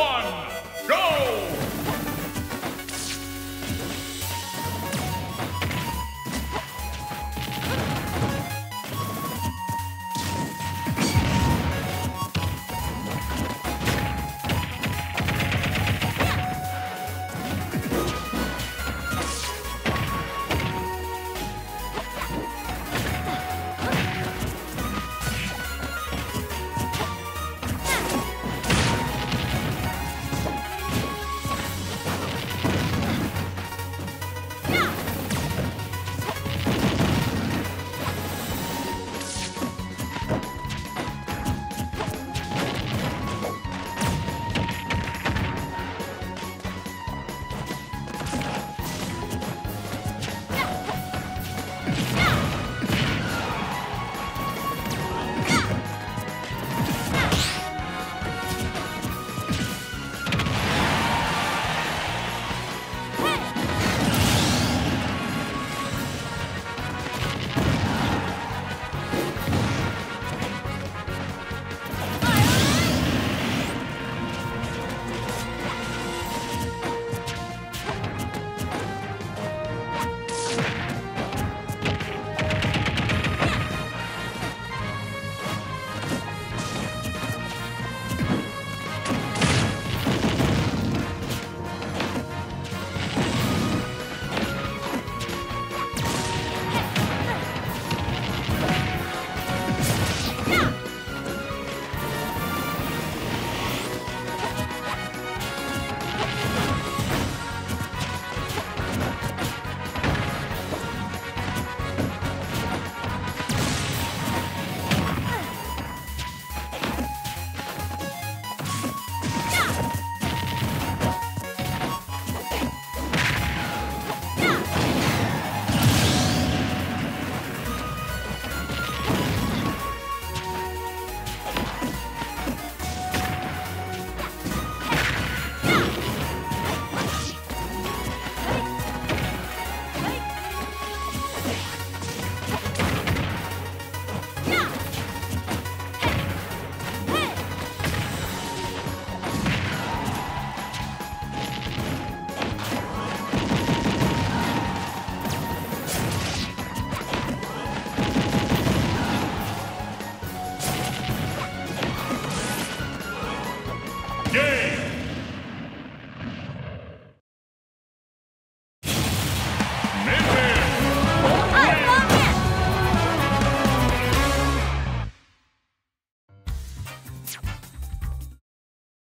one, go!